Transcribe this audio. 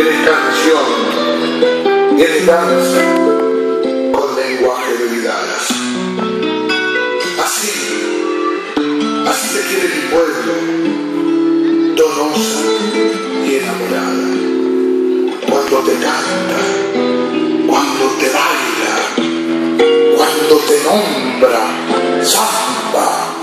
eres canción, eres danza con lenguaje de vidalas. Así, así te quiere mi pueblo, donosa y enamorada. Cuando te canta, cuando te baila, cuando te nombra, samba